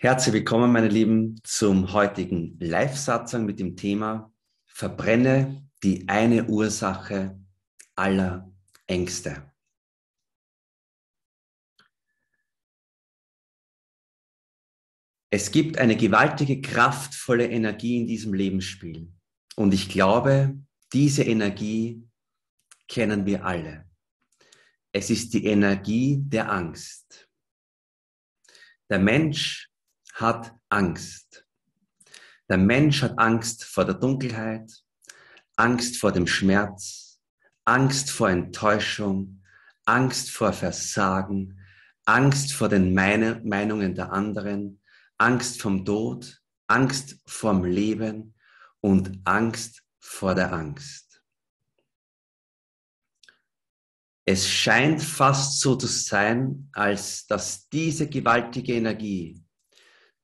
Herzlich willkommen, meine Lieben, zum heutigen Live-Satzung mit dem Thema Verbrenne die eine Ursache aller Ängste. Es gibt eine gewaltige, kraftvolle Energie in diesem Lebensspiel. Und ich glaube, diese Energie kennen wir alle. Es ist die Energie der Angst. Der Mensch hat Angst. Der Mensch hat Angst vor der Dunkelheit, Angst vor dem Schmerz, Angst vor Enttäuschung, Angst vor Versagen, Angst vor den Meinungen der anderen, Angst vom Tod, Angst vorm Leben und Angst vor der Angst. Es scheint fast so zu sein, als dass diese gewaltige Energie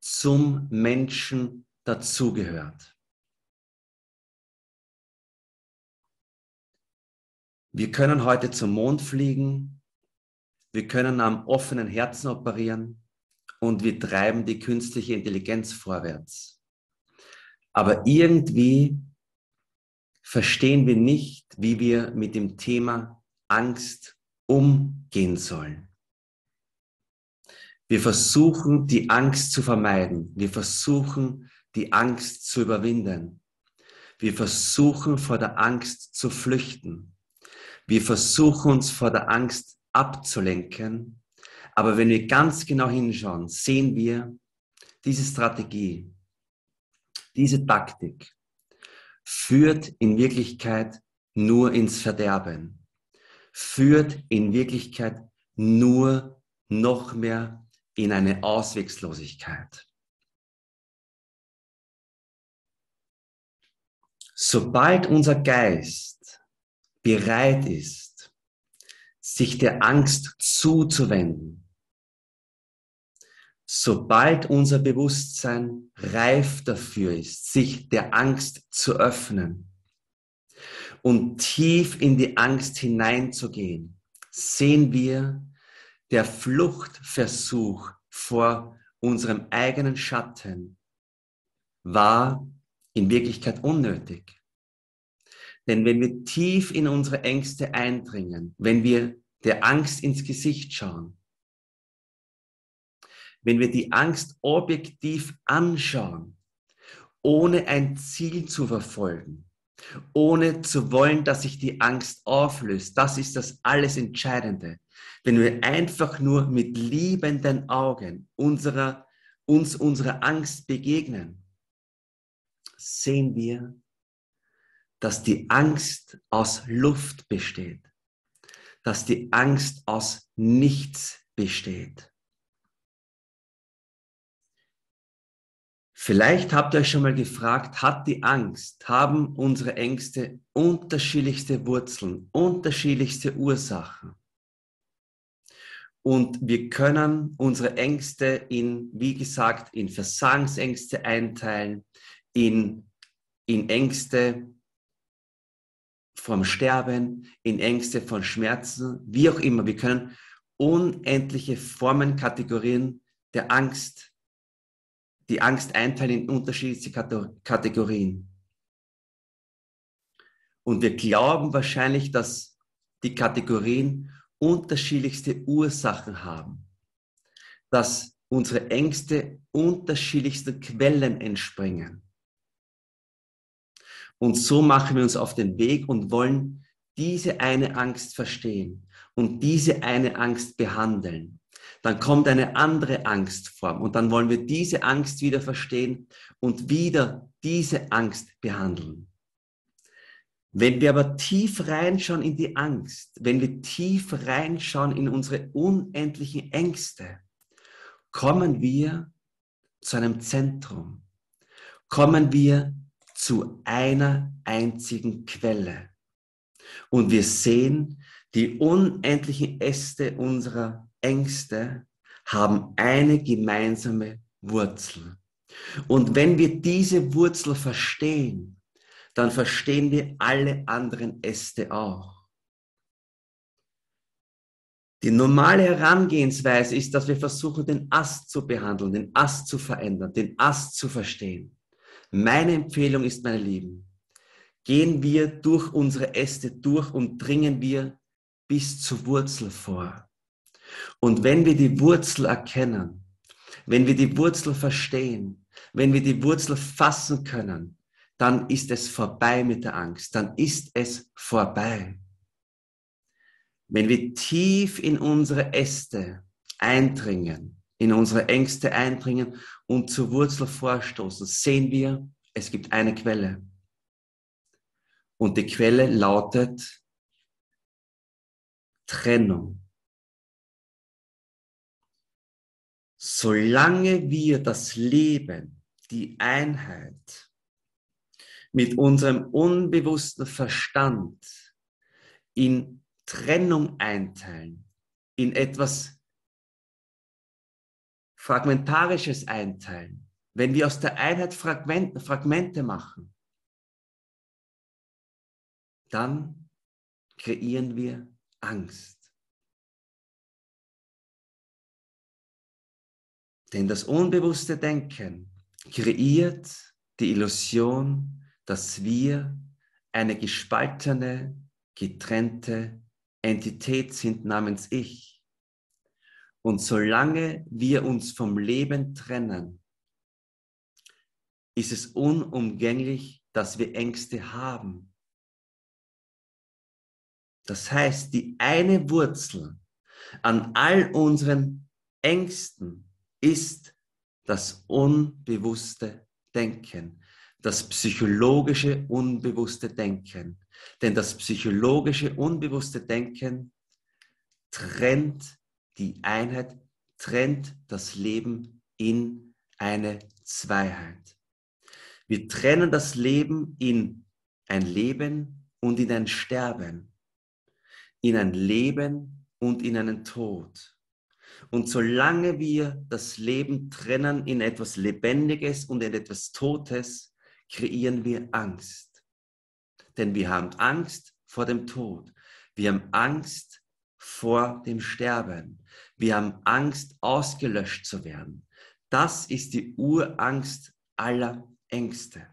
zum Menschen dazugehört. Wir können heute zum Mond fliegen, wir können am offenen Herzen operieren und wir treiben die künstliche Intelligenz vorwärts. Aber irgendwie verstehen wir nicht, wie wir mit dem Thema Angst umgehen sollen. Wir versuchen, die Angst zu vermeiden. Wir versuchen, die Angst zu überwinden. Wir versuchen, vor der Angst zu flüchten. Wir versuchen, uns vor der Angst abzulenken. Aber wenn wir ganz genau hinschauen, sehen wir, diese Strategie, diese Taktik führt in Wirklichkeit nur ins Verderben, führt in Wirklichkeit nur noch mehr in eine Ausweglosigkeit. Sobald unser Geist bereit ist, sich der Angst zuzuwenden, sobald unser Bewusstsein reif dafür ist, sich der Angst zu öffnen und tief in die Angst hineinzugehen, sehen wir, der Fluchtversuch vor unserem eigenen Schatten war in Wirklichkeit unnötig. Denn wenn wir tief in unsere Ängste eindringen, wenn wir der Angst ins Gesicht schauen, wenn wir die Angst objektiv anschauen, ohne ein Ziel zu verfolgen, ohne zu wollen, dass sich die Angst auflöst, das ist das alles Entscheidende. Wenn wir einfach nur mit liebenden Augen unserer, uns unserer Angst begegnen, sehen wir, dass die Angst aus Luft besteht, dass die Angst aus nichts besteht. Vielleicht habt ihr euch schon mal gefragt, hat die Angst, haben unsere Ängste unterschiedlichste Wurzeln, unterschiedlichste Ursachen? Und wir können unsere Ängste in, wie gesagt, in Versagensängste einteilen, in, in Ängste vom Sterben, in Ängste von Schmerzen, wie auch immer. Wir können unendliche Formen, Kategorien der Angst, die Angst einteilen in unterschiedliche Kategorien. Und wir glauben wahrscheinlich, dass die Kategorien unterschiedlichste Ursachen haben, dass unsere Ängste unterschiedlichste Quellen entspringen. Und so machen wir uns auf den Weg und wollen diese eine Angst verstehen und diese eine Angst behandeln. Dann kommt eine andere Angstform und dann wollen wir diese Angst wieder verstehen und wieder diese Angst behandeln. Wenn wir aber tief reinschauen in die Angst, wenn wir tief reinschauen in unsere unendlichen Ängste, kommen wir zu einem Zentrum, kommen wir zu einer einzigen Quelle. Und wir sehen, die unendlichen Äste unserer Ängste haben eine gemeinsame Wurzel. Und wenn wir diese Wurzel verstehen, dann verstehen wir alle anderen Äste auch. Die normale Herangehensweise ist, dass wir versuchen, den Ast zu behandeln, den Ast zu verändern, den Ast zu verstehen. Meine Empfehlung ist, meine Lieben, gehen wir durch unsere Äste durch und dringen wir bis zur Wurzel vor. Und wenn wir die Wurzel erkennen, wenn wir die Wurzel verstehen, wenn wir die Wurzel fassen können, dann ist es vorbei mit der Angst, dann ist es vorbei. Wenn wir tief in unsere Äste eindringen, in unsere Ängste eindringen und zur Wurzel vorstoßen, sehen wir, es gibt eine Quelle. Und die Quelle lautet Trennung. Solange wir das Leben, die Einheit mit unserem unbewussten Verstand in Trennung einteilen, in etwas Fragmentarisches einteilen, wenn wir aus der Einheit Fragmente, Fragmente machen, dann kreieren wir Angst. Denn das unbewusste Denken kreiert die Illusion, dass wir eine gespaltene, getrennte Entität sind namens Ich. Und solange wir uns vom Leben trennen, ist es unumgänglich, dass wir Ängste haben. Das heißt, die eine Wurzel an all unseren Ängsten ist das unbewusste Denken, das psychologische unbewusste Denken. Denn das psychologische unbewusste Denken trennt die Einheit, trennt das Leben in eine Zweiheit. Wir trennen das Leben in ein Leben und in ein Sterben, in ein Leben und in einen Tod. Und solange wir das Leben trennen in etwas Lebendiges und in etwas Totes, kreieren wir Angst. Denn wir haben Angst vor dem Tod. Wir haben Angst vor dem Sterben. Wir haben Angst, ausgelöscht zu werden. Das ist die Urangst aller Ängste.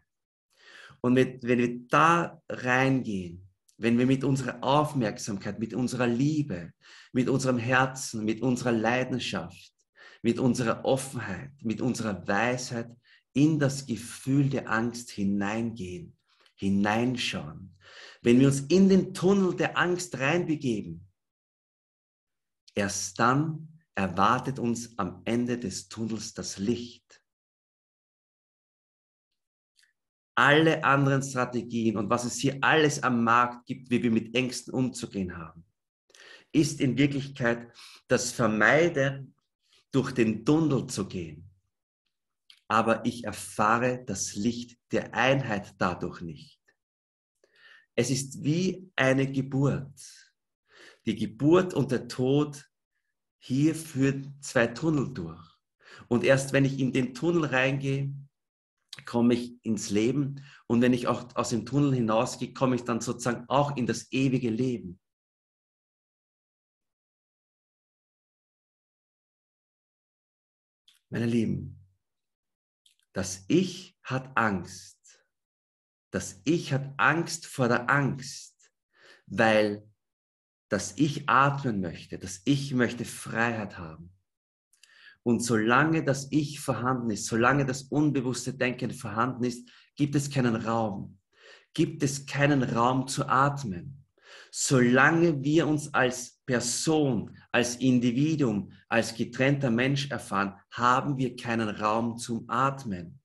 Und mit, wenn wir da reingehen, wenn wir mit unserer Aufmerksamkeit, mit unserer Liebe, mit unserem Herzen, mit unserer Leidenschaft, mit unserer Offenheit, mit unserer Weisheit in das Gefühl der Angst hineingehen, hineinschauen, wenn wir uns in den Tunnel der Angst reinbegeben, erst dann erwartet uns am Ende des Tunnels das Licht. alle anderen Strategien und was es hier alles am Markt gibt, wie wir mit Ängsten umzugehen haben, ist in Wirklichkeit das Vermeiden, durch den Tunnel zu gehen. Aber ich erfahre das Licht der Einheit dadurch nicht. Es ist wie eine Geburt. Die Geburt und der Tod, hier führt zwei Tunnel durch. Und erst wenn ich in den Tunnel reingehe, komme ich ins Leben und wenn ich auch aus dem Tunnel hinausgehe, komme ich dann sozusagen auch in das ewige Leben. Meine Lieben, das Ich hat Angst. Das Ich hat Angst vor der Angst, weil das Ich atmen möchte, das Ich möchte Freiheit haben. Und solange das Ich vorhanden ist, solange das unbewusste Denken vorhanden ist, gibt es keinen Raum. Gibt es keinen Raum zu atmen. Solange wir uns als Person, als Individuum, als getrennter Mensch erfahren, haben wir keinen Raum zum Atmen.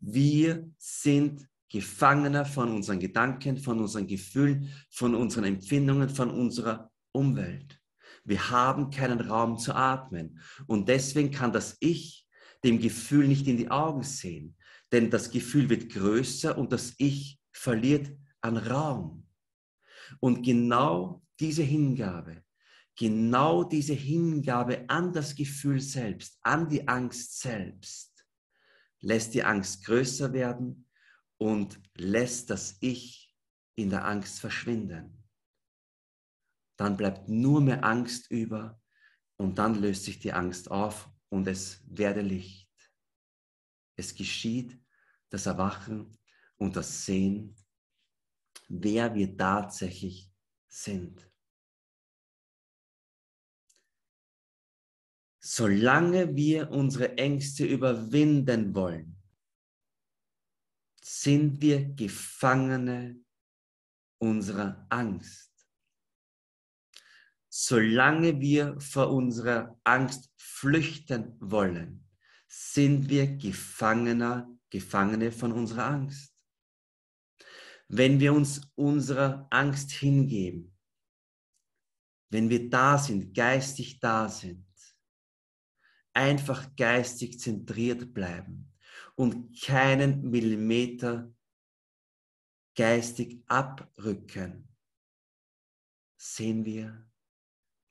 Wir sind Gefangener von unseren Gedanken, von unseren Gefühlen, von unseren Empfindungen, von unserer Umwelt. Wir haben keinen Raum zu atmen. Und deswegen kann das Ich dem Gefühl nicht in die Augen sehen. Denn das Gefühl wird größer und das Ich verliert an Raum. Und genau diese Hingabe, genau diese Hingabe an das Gefühl selbst, an die Angst selbst, lässt die Angst größer werden und lässt das Ich in der Angst verschwinden dann bleibt nur mehr Angst über und dann löst sich die Angst auf und es werde Licht. Es geschieht das Erwachen und das Sehen, wer wir tatsächlich sind. Solange wir unsere Ängste überwinden wollen, sind wir Gefangene unserer Angst. Solange wir vor unserer Angst flüchten wollen, sind wir Gefangener, Gefangene von unserer Angst. Wenn wir uns unserer Angst hingeben, wenn wir da sind, geistig da sind, einfach geistig zentriert bleiben und keinen Millimeter geistig abrücken, sehen wir,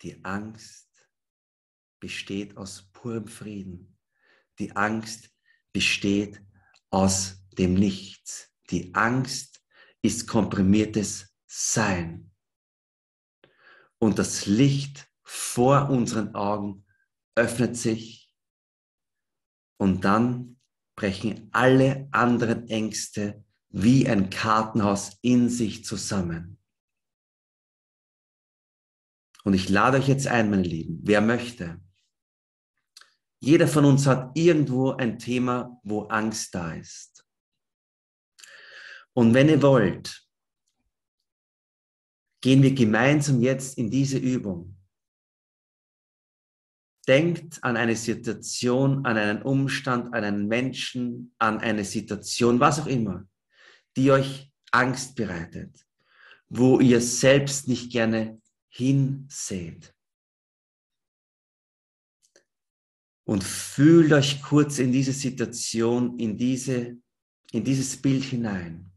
die Angst besteht aus purem Frieden. Die Angst besteht aus dem Nichts. Die Angst ist komprimiertes Sein. Und das Licht vor unseren Augen öffnet sich und dann brechen alle anderen Ängste wie ein Kartenhaus in sich zusammen. Und ich lade euch jetzt ein, meine Lieben, wer möchte. Jeder von uns hat irgendwo ein Thema, wo Angst da ist. Und wenn ihr wollt, gehen wir gemeinsam jetzt in diese Übung. Denkt an eine Situation, an einen Umstand, an einen Menschen, an eine Situation, was auch immer, die euch Angst bereitet, wo ihr selbst nicht gerne hinseht. Und fühlt euch kurz in diese Situation, in, diese, in dieses Bild hinein.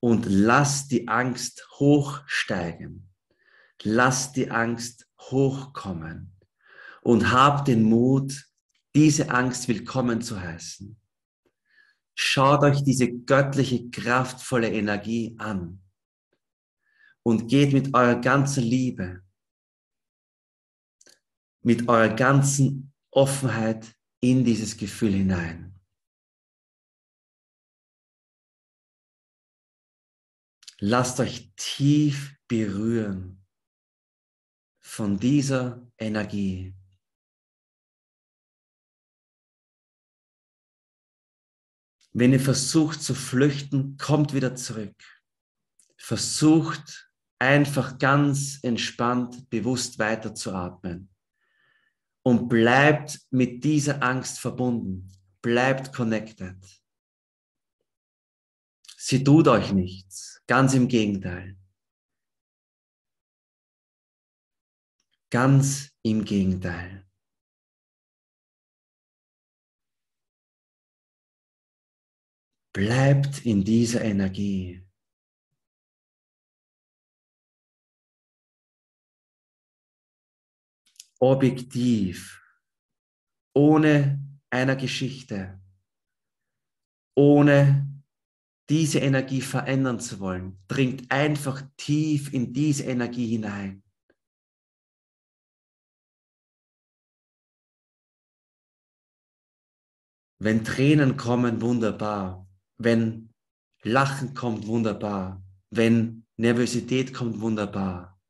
Und lasst die Angst hochsteigen. Lasst die Angst hochkommen. Und habt den Mut, diese Angst willkommen zu heißen. Schaut euch diese göttliche, kraftvolle Energie an und geht mit eurer ganzen Liebe, mit eurer ganzen Offenheit in dieses Gefühl hinein. Lasst euch tief berühren von dieser Energie. Wenn ihr versucht zu flüchten, kommt wieder zurück. Versucht einfach ganz entspannt, bewusst weiterzuatmen. Und bleibt mit dieser Angst verbunden. Bleibt connected. Sie tut euch nichts. Ganz im Gegenteil. Ganz im Gegenteil. Bleibt in dieser Energie. objektiv, ohne einer Geschichte, ohne diese Energie verändern zu wollen, dringt einfach tief in diese Energie hinein. Wenn Tränen kommen, wunderbar. Wenn Lachen kommt, wunderbar. Wenn Nervosität kommt, wunderbar.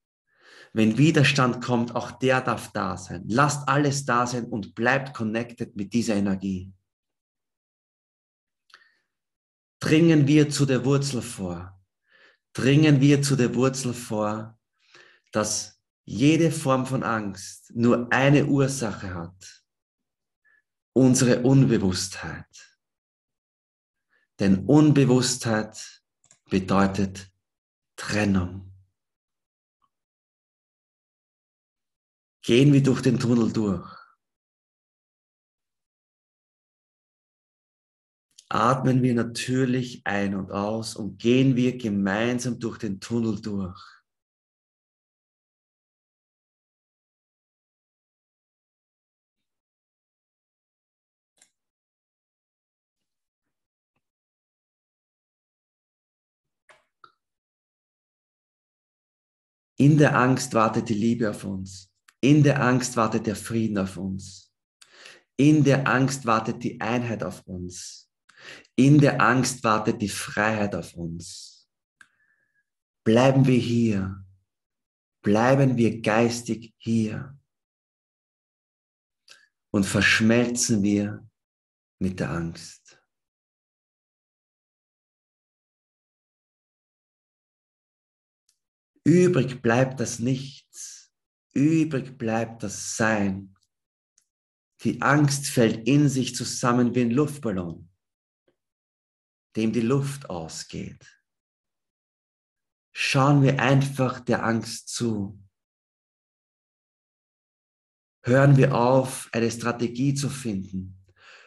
Wenn Widerstand kommt, auch der darf da sein. Lasst alles da sein und bleibt connected mit dieser Energie. Dringen wir zu der Wurzel vor. Dringen wir zu der Wurzel vor, dass jede Form von Angst nur eine Ursache hat. Unsere Unbewusstheit. Denn Unbewusstheit bedeutet Trennung. Gehen wir durch den Tunnel durch. Atmen wir natürlich ein und aus und gehen wir gemeinsam durch den Tunnel durch. In der Angst wartet die Liebe auf uns. In der Angst wartet der Frieden auf uns. In der Angst wartet die Einheit auf uns. In der Angst wartet die Freiheit auf uns. Bleiben wir hier. Bleiben wir geistig hier. Und verschmelzen wir mit der Angst. Übrig bleibt das Nichts. Übrig bleibt das Sein. Die Angst fällt in sich zusammen wie ein Luftballon, dem die Luft ausgeht. Schauen wir einfach der Angst zu. Hören wir auf, eine Strategie zu finden.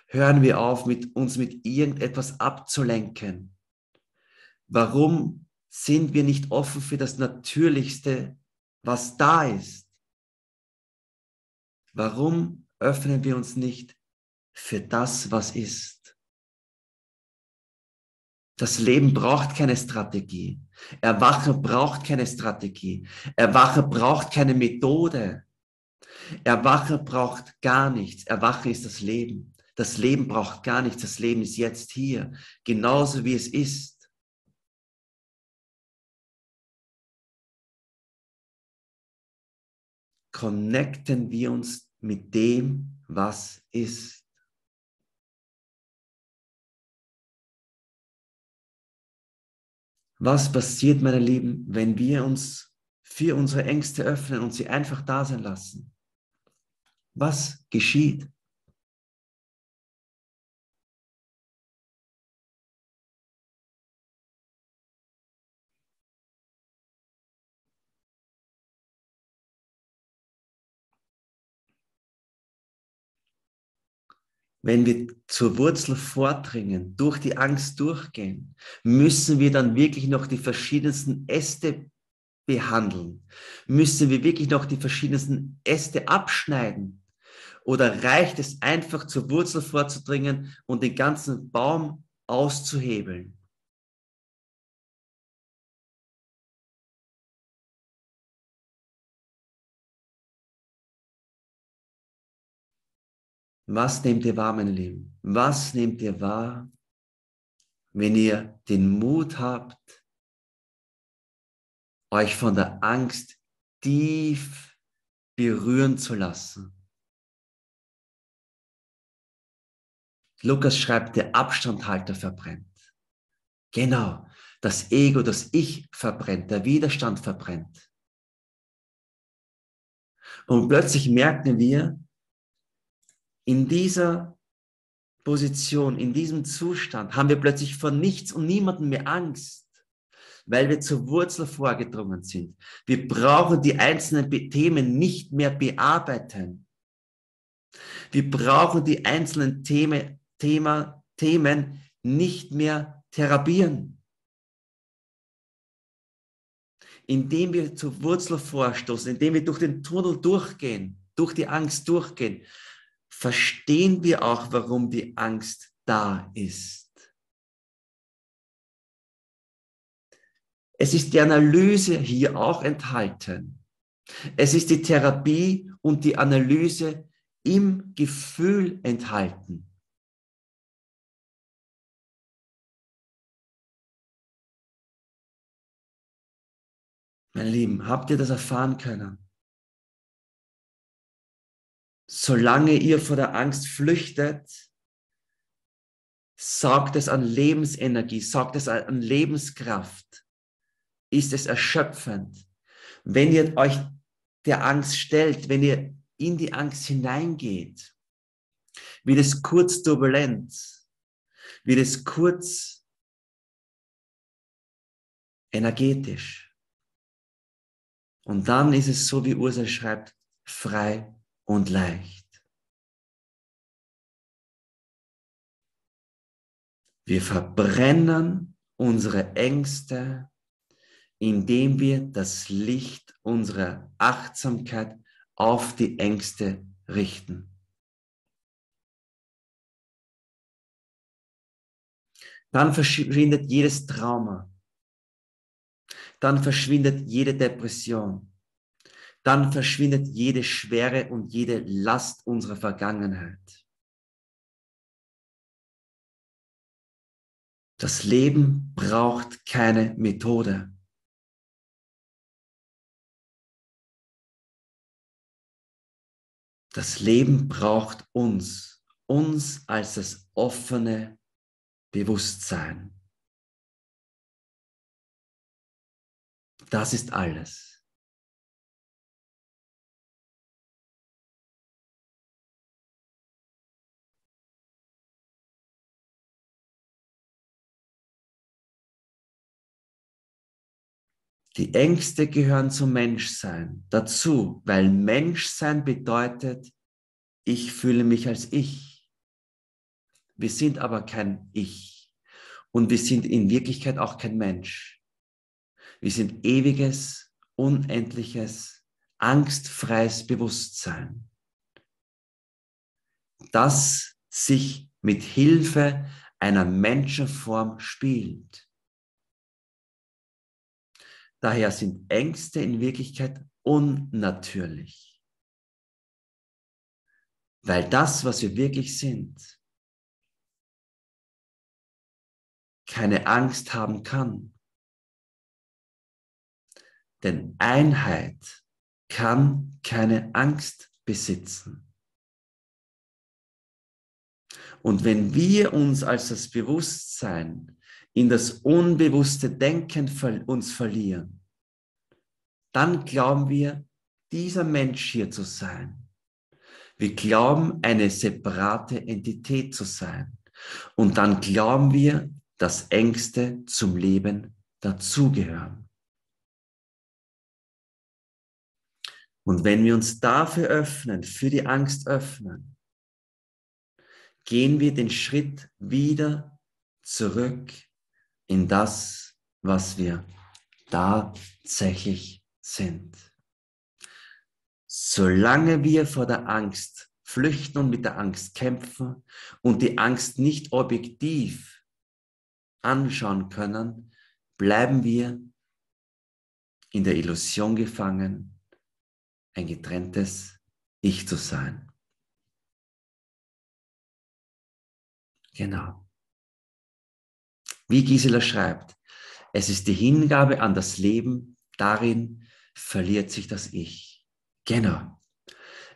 Hören wir auf, mit uns mit irgendetwas abzulenken. Warum sind wir nicht offen für das Natürlichste, was da ist? Warum öffnen wir uns nicht für das, was ist. Das Leben braucht keine Strategie. Erwache braucht keine Strategie. Erwache braucht keine Methode. Erwache braucht gar nichts. Erwache ist das Leben. Das Leben braucht gar nichts. Das Leben ist jetzt hier, genauso wie es ist. Connecten wir uns mit dem, was ist. Was passiert, meine Lieben, wenn wir uns für unsere Ängste öffnen und sie einfach da sein lassen? Was geschieht? Wenn wir zur Wurzel vordringen, durch die Angst durchgehen, müssen wir dann wirklich noch die verschiedensten Äste behandeln? Müssen wir wirklich noch die verschiedensten Äste abschneiden? Oder reicht es einfach zur Wurzel vorzudringen und den ganzen Baum auszuhebeln? Was nehmt ihr wahr, meine Lieben? Was nehmt ihr wahr, wenn ihr den Mut habt, euch von der Angst tief berühren zu lassen? Lukas schreibt, der Abstandhalter verbrennt. Genau, das Ego, das Ich verbrennt, der Widerstand verbrennt. Und plötzlich merken wir, in dieser Position, in diesem Zustand haben wir plötzlich vor nichts und niemandem mehr Angst, weil wir zur Wurzel vorgedrungen sind. Wir brauchen die einzelnen Themen nicht mehr bearbeiten. Wir brauchen die einzelnen Themen, Thema, Themen nicht mehr therapieren. Indem wir zur Wurzel vorstoßen, indem wir durch den Tunnel durchgehen, durch die Angst durchgehen, verstehen wir auch, warum die Angst da ist. Es ist die Analyse hier auch enthalten. Es ist die Therapie und die Analyse im Gefühl enthalten. Meine Lieben, habt ihr das erfahren können? Solange ihr vor der Angst flüchtet, saugt es an Lebensenergie, saugt es an Lebenskraft, ist es erschöpfend. Wenn ihr euch der Angst stellt, wenn ihr in die Angst hineingeht, wird es kurz turbulent, wird es kurz energetisch. Und dann ist es so, wie Ursel schreibt, frei und leicht. Wir verbrennen unsere Ängste, indem wir das Licht unserer Achtsamkeit auf die Ängste richten. Dann verschwindet jedes Trauma. Dann verschwindet jede Depression dann verschwindet jede Schwere und jede Last unserer Vergangenheit. Das Leben braucht keine Methode. Das Leben braucht uns, uns als das offene Bewusstsein. Das ist alles. Die Ängste gehören zum Menschsein dazu, weil Menschsein bedeutet, ich fühle mich als ich. Wir sind aber kein Ich und wir sind in Wirklichkeit auch kein Mensch. Wir sind ewiges, unendliches, angstfreies Bewusstsein, das sich mit Hilfe einer Menschenform spielt. Daher sind Ängste in Wirklichkeit unnatürlich. Weil das, was wir wirklich sind, keine Angst haben kann. Denn Einheit kann keine Angst besitzen. Und wenn wir uns als das Bewusstsein in das unbewusste Denken uns verlieren, dann glauben wir, dieser Mensch hier zu sein. Wir glauben, eine separate Entität zu sein. Und dann glauben wir, dass Ängste zum Leben dazugehören. Und wenn wir uns dafür öffnen, für die Angst öffnen, gehen wir den Schritt wieder zurück in das, was wir tatsächlich sind. Solange wir vor der Angst flüchten und mit der Angst kämpfen und die Angst nicht objektiv anschauen können, bleiben wir in der Illusion gefangen, ein getrenntes Ich zu sein. Genau. Wie Gisela schreibt, es ist die Hingabe an das Leben, darin verliert sich das Ich. Genau.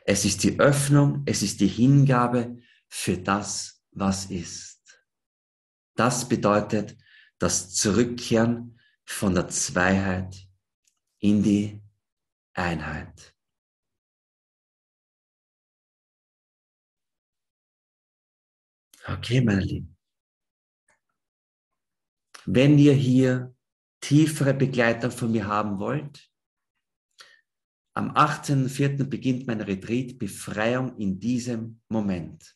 Es ist die Öffnung, es ist die Hingabe für das, was ist. Das bedeutet das Zurückkehren von der Zweiheit in die Einheit. Okay, meine Lieben. Wenn ihr hier tiefere Begleitung von mir haben wollt, am 18.04. beginnt mein Retreat Befreiung in diesem Moment.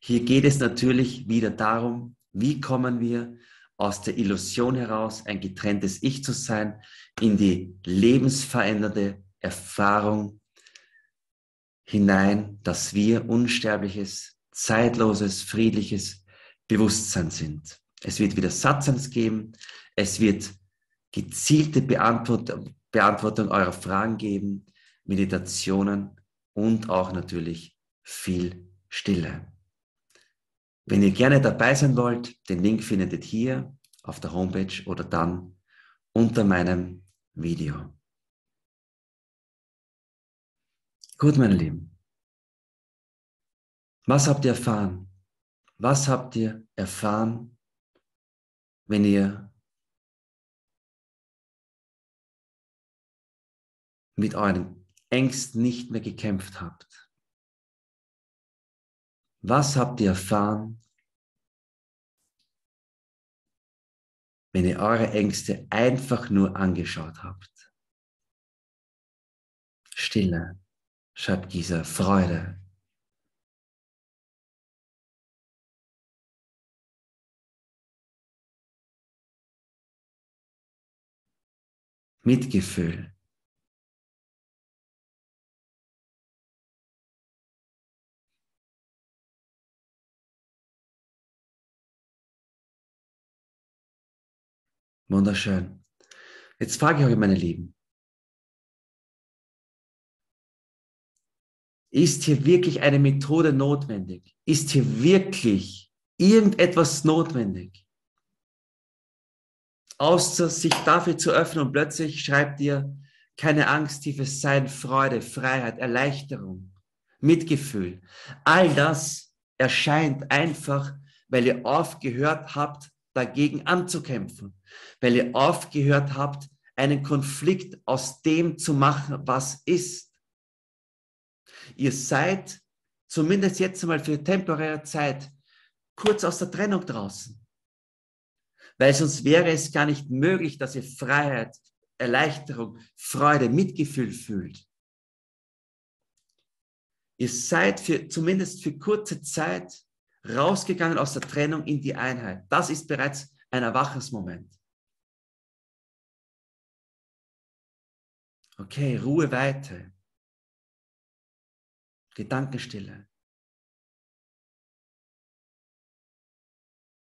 Hier geht es natürlich wieder darum, wie kommen wir aus der Illusion heraus, ein getrenntes Ich zu sein, in die lebensverändernde Erfahrung hinein, dass wir unsterbliches, zeitloses, friedliches Bewusstsein sind. Es wird wieder Satzens geben. Es wird gezielte Beantwortung, Beantwortung eurer Fragen geben, Meditationen und auch natürlich viel Stille. Wenn ihr gerne dabei sein wollt, den Link findet ihr hier auf der Homepage oder dann unter meinem Video. Gut, meine Lieben. Was habt ihr erfahren? Was habt ihr erfahren wenn ihr mit euren Ängsten nicht mehr gekämpft habt? Was habt ihr erfahren, wenn ihr eure Ängste einfach nur angeschaut habt? Stille, schreibt dieser Freude, Mitgefühl. Wunderschön. Jetzt frage ich euch, meine Lieben, Ist hier wirklich eine Methode notwendig? Ist hier wirklich irgendetwas notwendig? Außer sich dafür zu öffnen und plötzlich schreibt ihr keine Angst, tiefes Sein, Freude, Freiheit, Erleichterung, Mitgefühl. All das erscheint einfach, weil ihr aufgehört habt, dagegen anzukämpfen, weil ihr aufgehört habt, einen Konflikt aus dem zu machen, was ist. Ihr seid zumindest jetzt einmal für temporäre Zeit kurz aus der Trennung draußen. Weil sonst wäre es gar nicht möglich, dass ihr Freiheit, Erleichterung, Freude, Mitgefühl fühlt. Ihr seid für, zumindest für kurze Zeit rausgegangen aus der Trennung in die Einheit. Das ist bereits ein Erwachungsmoment. Okay, Ruhe, Weite. Gedankenstille.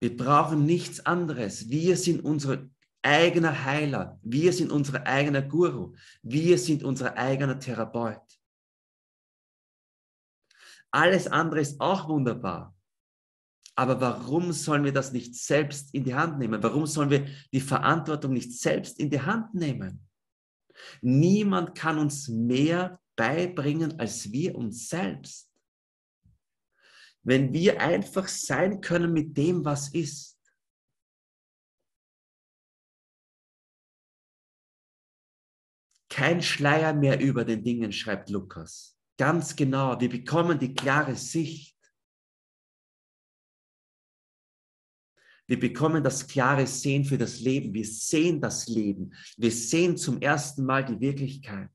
Wir brauchen nichts anderes. Wir sind unser eigener Heiler. Wir sind unser eigener Guru. Wir sind unser eigener Therapeut. Alles andere ist auch wunderbar. Aber warum sollen wir das nicht selbst in die Hand nehmen? Warum sollen wir die Verantwortung nicht selbst in die Hand nehmen? Niemand kann uns mehr beibringen als wir uns selbst. Wenn wir einfach sein können mit dem, was ist. Kein Schleier mehr über den Dingen, schreibt Lukas. Ganz genau, wir bekommen die klare Sicht. Wir bekommen das klare Sehen für das Leben. Wir sehen das Leben. Wir sehen zum ersten Mal die Wirklichkeit.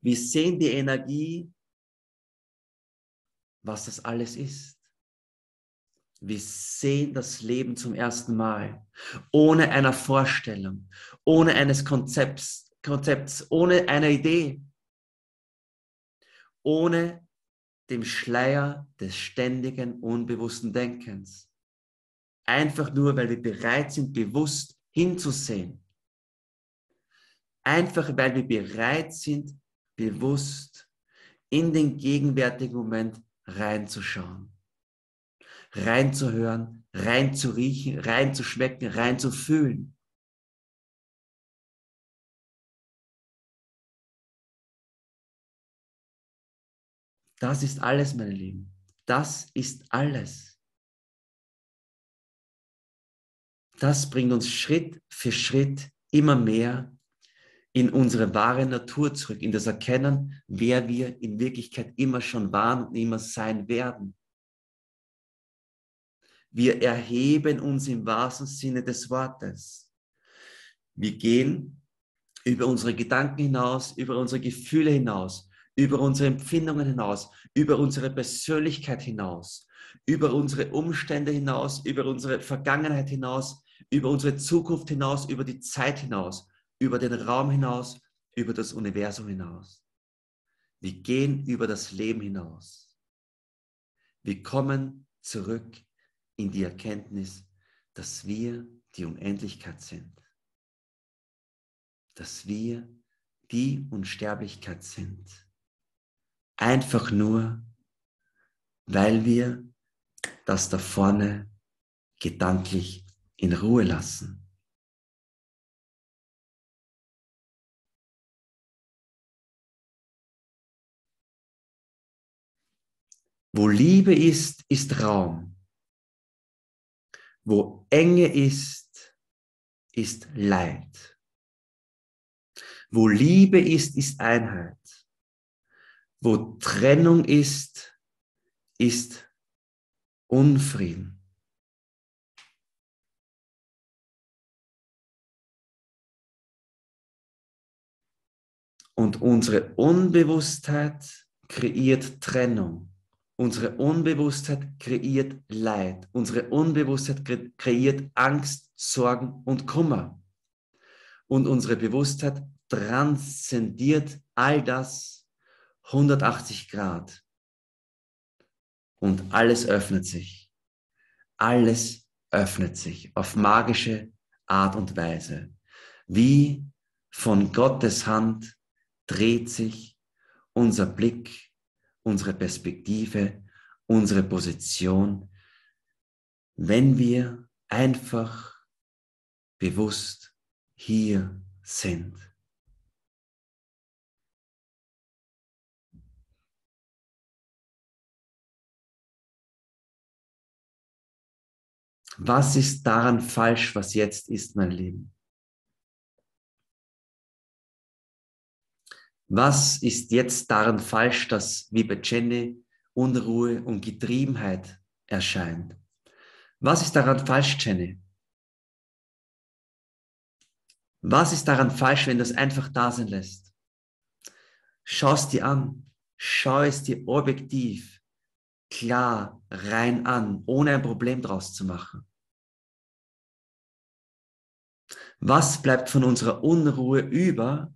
Wir sehen die Energie, was das alles ist. Wir sehen das Leben zum ersten Mal, ohne einer Vorstellung, ohne eines Konzepts, Konzepts ohne einer Idee, ohne dem Schleier des ständigen, unbewussten Denkens. Einfach nur, weil wir bereit sind, bewusst hinzusehen. Einfach, weil wir bereit sind, bewusst in den gegenwärtigen Moment reinzuschauen, reinzuhören, reinzuriechen, reinzuschmecken, reinzufühlen. Das ist alles, meine Lieben. Das ist alles. Das bringt uns Schritt für Schritt immer mehr in unsere wahre Natur zurück, in das Erkennen, wer wir in Wirklichkeit immer schon waren und immer sein werden. Wir erheben uns im wahrsten Sinne des Wortes. Wir gehen über unsere Gedanken hinaus, über unsere Gefühle hinaus über unsere Empfindungen hinaus, über unsere Persönlichkeit hinaus, über unsere Umstände hinaus, über unsere Vergangenheit hinaus, über unsere Zukunft hinaus, über die Zeit hinaus, über den Raum hinaus, über das Universum hinaus. Wir gehen über das Leben hinaus. Wir kommen zurück in die Erkenntnis, dass wir die Unendlichkeit sind. Dass wir die Unsterblichkeit sind. Einfach nur, weil wir das da vorne gedanklich in Ruhe lassen. Wo Liebe ist, ist Raum. Wo Enge ist, ist Leid. Wo Liebe ist, ist Einheit. Wo Trennung ist, ist Unfrieden. Und unsere Unbewusstheit kreiert Trennung. Unsere Unbewusstheit kreiert Leid. Unsere Unbewusstheit kreiert Angst, Sorgen und Kummer. Und unsere Bewusstheit transzendiert all das, 180 Grad. Und alles öffnet sich. Alles öffnet sich auf magische Art und Weise. Wie von Gottes Hand dreht sich unser Blick, unsere Perspektive, unsere Position, wenn wir einfach bewusst hier sind. Was ist daran falsch, was jetzt ist, mein Leben? Was ist jetzt daran falsch, dass wie bei Jenny Unruhe und Getriebenheit erscheint? Was ist daran falsch, Jenny? Was ist daran falsch, wenn du es einfach da sein lässt? Schau es dir an. Schau es dir objektiv, klar, rein an, ohne ein Problem draus zu machen. Was bleibt von unserer Unruhe über,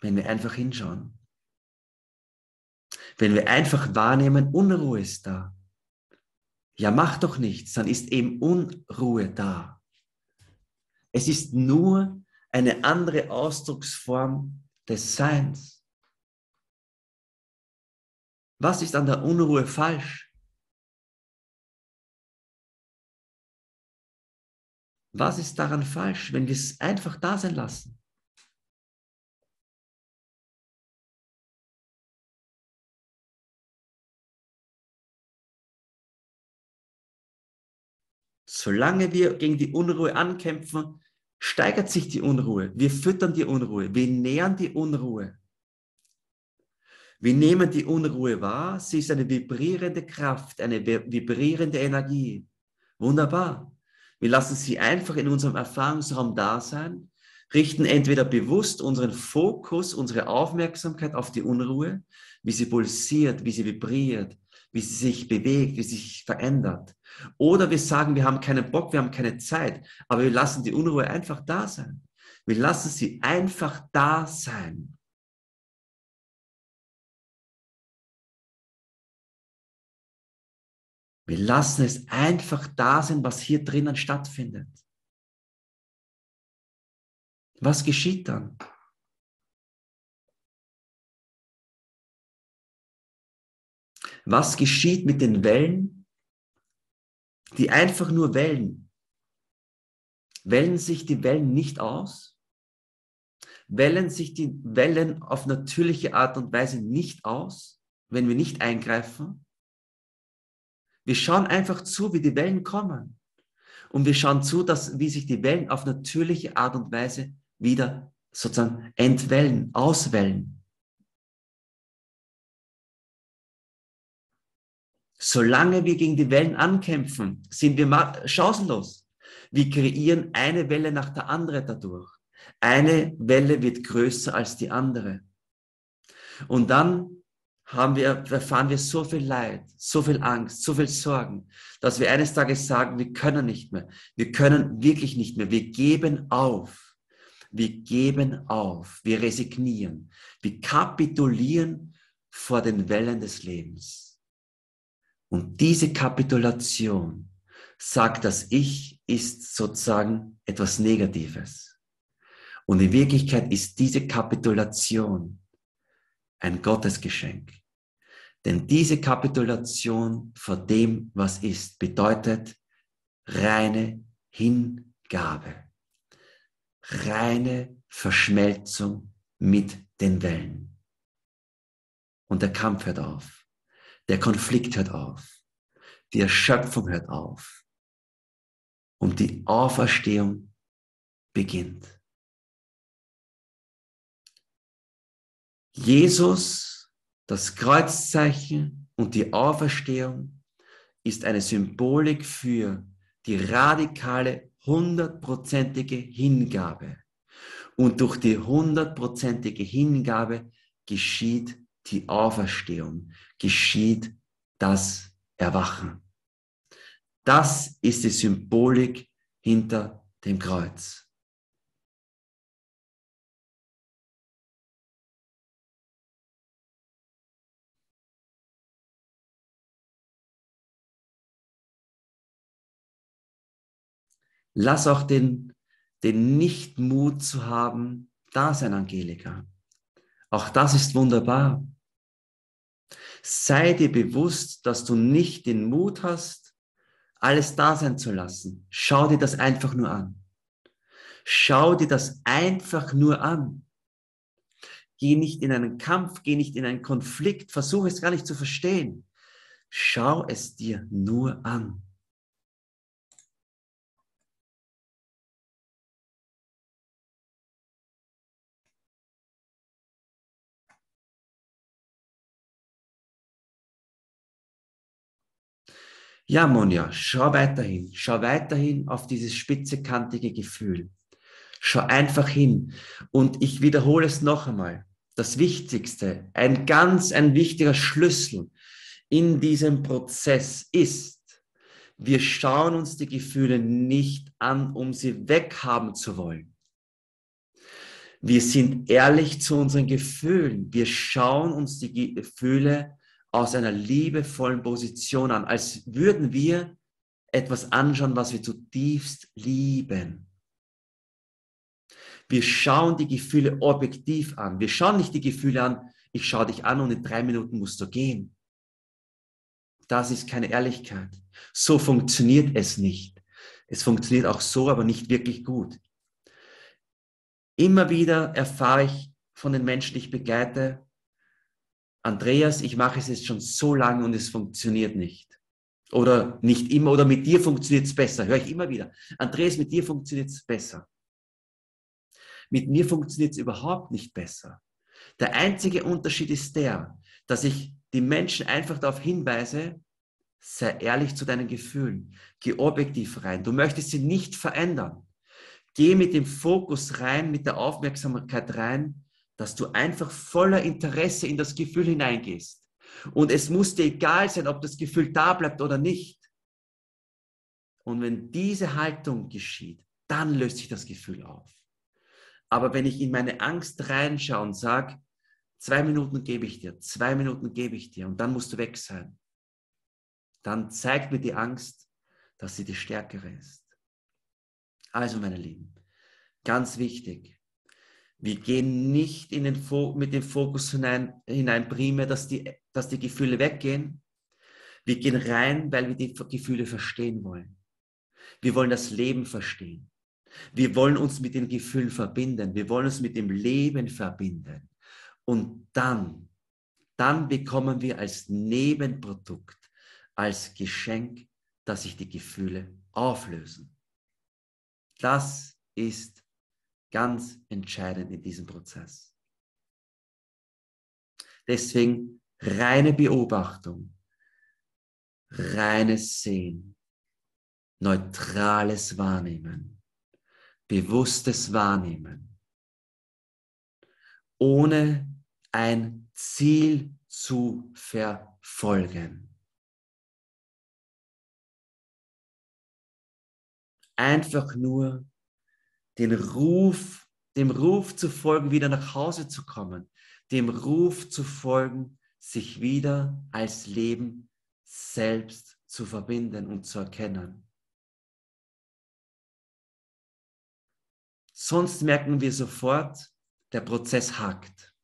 wenn wir einfach hinschauen? Wenn wir einfach wahrnehmen, Unruhe ist da. Ja, mach doch nichts, dann ist eben Unruhe da. Es ist nur eine andere Ausdrucksform des Seins. Was ist an der Unruhe falsch? Was ist daran falsch, wenn wir es einfach da sein lassen? Solange wir gegen die Unruhe ankämpfen, steigert sich die Unruhe. Wir füttern die Unruhe. Wir nähern die Unruhe. Wir nehmen die Unruhe wahr. Sie ist eine vibrierende Kraft, eine vibrierende Energie. Wunderbar. Wir lassen sie einfach in unserem Erfahrungsraum da sein, richten entweder bewusst unseren Fokus, unsere Aufmerksamkeit auf die Unruhe, wie sie pulsiert, wie sie vibriert, wie sie sich bewegt, wie sie sich verändert. Oder wir sagen, wir haben keinen Bock, wir haben keine Zeit, aber wir lassen die Unruhe einfach da sein. Wir lassen sie einfach da sein. Wir lassen es einfach da sein, was hier drinnen stattfindet. Was geschieht dann? Was geschieht mit den Wellen, die einfach nur wellen? Wellen sich die Wellen nicht aus? Wellen sich die Wellen auf natürliche Art und Weise nicht aus, wenn wir nicht eingreifen? Wir schauen einfach zu, wie die Wellen kommen. Und wir schauen zu, dass, wie sich die Wellen auf natürliche Art und Weise wieder sozusagen entwellen, auswellen. Solange wir gegen die Wellen ankämpfen, sind wir chancenlos. Wir kreieren eine Welle nach der anderen dadurch. Eine Welle wird größer als die andere. Und dann haben wir, erfahren wir so viel Leid, so viel Angst, so viel Sorgen, dass wir eines Tages sagen, wir können nicht mehr. Wir können wirklich nicht mehr. Wir geben auf. Wir geben auf. Wir resignieren. Wir kapitulieren vor den Wellen des Lebens. Und diese Kapitulation sagt, das Ich ist sozusagen etwas Negatives. Und in Wirklichkeit ist diese Kapitulation ein Gottesgeschenk. Denn diese Kapitulation vor dem, was ist, bedeutet reine Hingabe, reine Verschmelzung mit den Wellen. Und der Kampf hört auf. Der Konflikt hört auf. Die Erschöpfung hört auf. Und die Auferstehung beginnt. Jesus, das Kreuzzeichen und die Auferstehung ist eine Symbolik für die radikale, hundertprozentige Hingabe. Und durch die hundertprozentige Hingabe geschieht die Auferstehung, geschieht das Erwachen. Das ist die Symbolik hinter dem Kreuz. Lass auch den, den Nichtmut zu haben, da sein, Angelika. Auch das ist wunderbar. Sei dir bewusst, dass du nicht den Mut hast, alles da sein zu lassen. Schau dir das einfach nur an. Schau dir das einfach nur an. Geh nicht in einen Kampf, geh nicht in einen Konflikt, versuche es gar nicht zu verstehen. Schau es dir nur an. Ja, Monja, schau weiterhin. Schau weiterhin auf dieses spitzekantige Gefühl. Schau einfach hin. Und ich wiederhole es noch einmal. Das Wichtigste, ein ganz, ein wichtiger Schlüssel in diesem Prozess ist, wir schauen uns die Gefühle nicht an, um sie weghaben zu wollen. Wir sind ehrlich zu unseren Gefühlen. Wir schauen uns die Gefühle aus einer liebevollen Position an, als würden wir etwas anschauen, was wir zutiefst lieben. Wir schauen die Gefühle objektiv an. Wir schauen nicht die Gefühle an, ich schaue dich an und in drei Minuten musst du gehen. Das ist keine Ehrlichkeit. So funktioniert es nicht. Es funktioniert auch so, aber nicht wirklich gut. Immer wieder erfahre ich von den Menschen, die ich begleite, Andreas, ich mache es jetzt schon so lange und es funktioniert nicht. Oder nicht immer, oder mit dir funktioniert es besser. Höre ich immer wieder. Andreas, mit dir funktioniert es besser. Mit mir funktioniert es überhaupt nicht besser. Der einzige Unterschied ist der, dass ich die Menschen einfach darauf hinweise, sei ehrlich zu deinen Gefühlen. Geh objektiv rein. Du möchtest sie nicht verändern. Geh mit dem Fokus rein, mit der Aufmerksamkeit rein, dass du einfach voller Interesse in das Gefühl hineingehst. Und es muss dir egal sein, ob das Gefühl da bleibt oder nicht. Und wenn diese Haltung geschieht, dann löst sich das Gefühl auf. Aber wenn ich in meine Angst reinschaue und sage, zwei Minuten gebe ich dir, zwei Minuten gebe ich dir und dann musst du weg sein, dann zeigt mir die Angst, dass sie die stärkere ist. Also, meine Lieben, ganz wichtig, wir gehen nicht in den mit dem Fokus hinein, hinein primär, dass die, dass die Gefühle weggehen. Wir gehen rein, weil wir die Gefühle verstehen wollen. Wir wollen das Leben verstehen. Wir wollen uns mit den Gefühlen verbinden. Wir wollen uns mit dem Leben verbinden. Und dann, dann bekommen wir als Nebenprodukt, als Geschenk, dass sich die Gefühle auflösen. Das ist ganz entscheidend in diesem Prozess. Deswegen reine Beobachtung, reines Sehen, neutrales Wahrnehmen, bewusstes Wahrnehmen, ohne ein Ziel zu verfolgen. Einfach nur den Ruf, dem Ruf zu folgen, wieder nach Hause zu kommen, dem Ruf zu folgen, sich wieder als Leben selbst zu verbinden und zu erkennen. Sonst merken wir sofort, der Prozess hakt.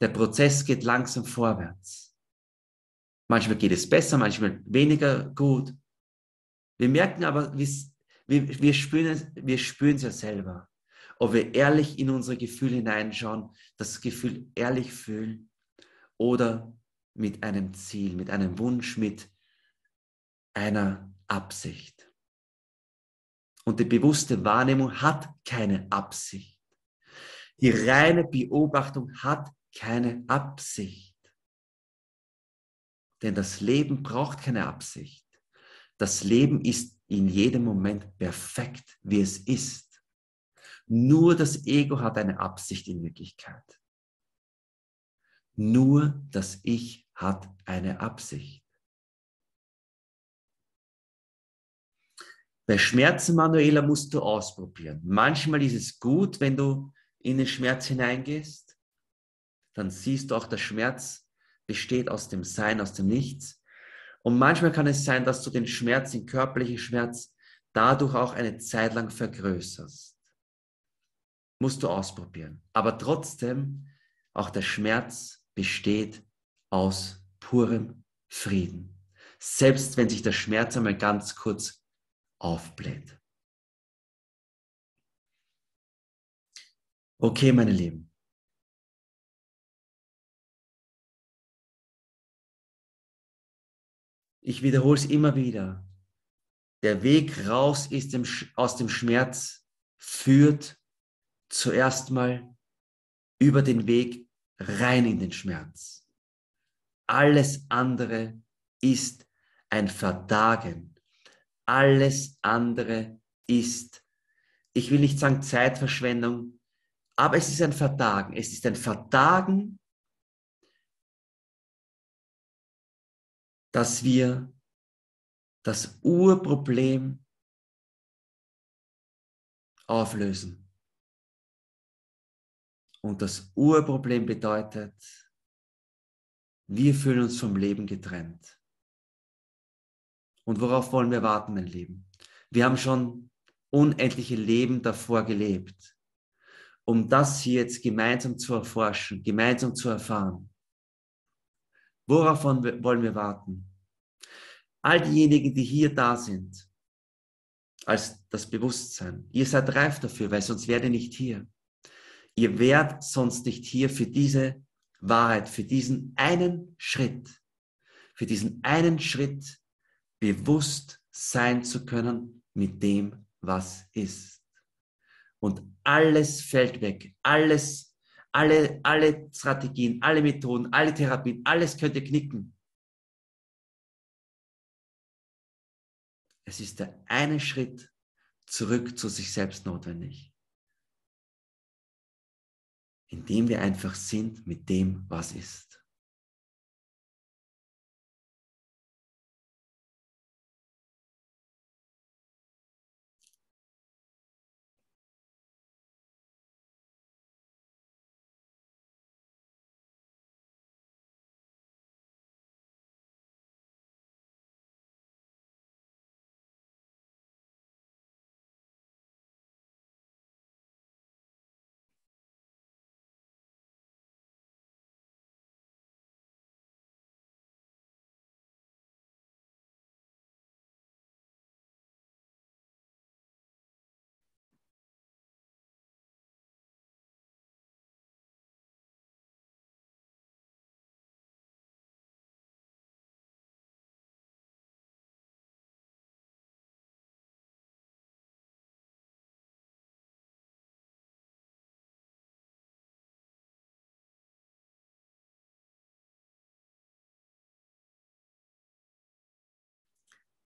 Der Prozess geht langsam vorwärts. Manchmal geht es besser, manchmal weniger gut. Wir merken aber, es wir, wir, spüren es, wir spüren es ja selber. Ob wir ehrlich in unsere Gefühle hineinschauen, das Gefühl ehrlich fühlen oder mit einem Ziel, mit einem Wunsch, mit einer Absicht. Und die bewusste Wahrnehmung hat keine Absicht. Die reine Beobachtung hat keine Absicht. Denn das Leben braucht keine Absicht. Das Leben ist in jedem Moment perfekt, wie es ist. Nur das Ego hat eine Absicht in Wirklichkeit. Nur das Ich hat eine Absicht. Bei Schmerzen, Manuela, musst du ausprobieren. Manchmal ist es gut, wenn du in den Schmerz hineingehst. Dann siehst du auch, der Schmerz besteht aus dem Sein, aus dem Nichts. Und manchmal kann es sein, dass du den Schmerz, den körperlichen Schmerz, dadurch auch eine Zeit lang vergrößerst. Musst du ausprobieren. Aber trotzdem auch der Schmerz besteht aus purem Frieden. Selbst wenn sich der Schmerz einmal ganz kurz aufbläht. Okay, meine Lieben. Ich wiederhole es immer wieder. Der Weg raus ist dem, aus dem Schmerz führt zuerst mal über den Weg rein in den Schmerz. Alles andere ist ein Verdagen. Alles andere ist, ich will nicht sagen Zeitverschwendung, aber es ist ein Verdagen. Es ist ein Verdagen, dass wir das Urproblem auflösen. Und das Urproblem bedeutet, wir fühlen uns vom Leben getrennt. Und worauf wollen wir warten, mein Leben? Wir haben schon unendliche Leben davor gelebt, um das hier jetzt gemeinsam zu erforschen, gemeinsam zu erfahren. Worauf wollen wir warten? All diejenigen, die hier da sind, als das Bewusstsein, ihr seid reif dafür, weil sonst wäre ihr nicht hier. Ihr wärt sonst nicht hier für diese Wahrheit, für diesen einen Schritt, für diesen einen Schritt bewusst sein zu können mit dem, was ist. Und alles fällt weg, alles, alle, alle Strategien, alle Methoden, alle Therapien, alles könnte knicken. Es ist der eine Schritt zurück zu sich selbst notwendig indem wir einfach sind mit dem, was ist.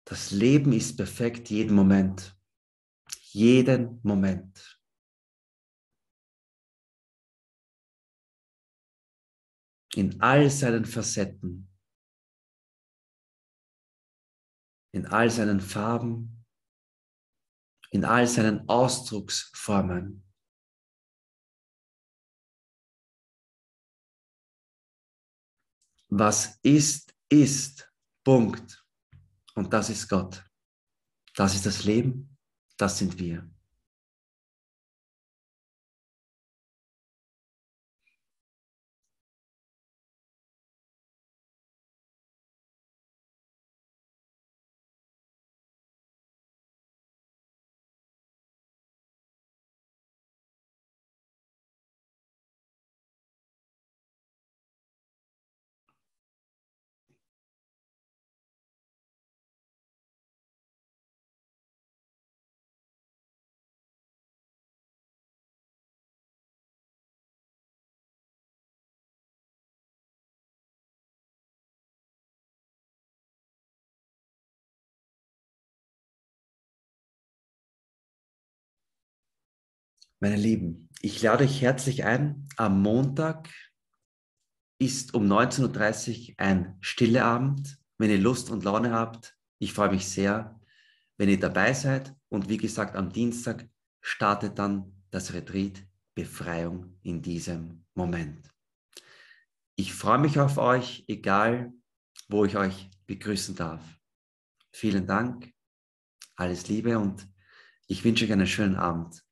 Das Leben ist perfekt jeden Moment. Jeden Moment. In all seinen Facetten. In all seinen Farben. In all seinen Ausdrucksformen. Was ist, ist. Punkt. Und das ist Gott. Das ist das Leben. Das sind wir. Meine Lieben, ich lade euch herzlich ein. Am Montag ist um 19.30 Uhr ein stille Abend. Wenn ihr Lust und Laune habt, ich freue mich sehr, wenn ihr dabei seid. Und wie gesagt, am Dienstag startet dann das Retreat Befreiung in diesem Moment. Ich freue mich auf euch, egal wo ich euch begrüßen darf. Vielen Dank, alles Liebe und ich wünsche euch einen schönen Abend.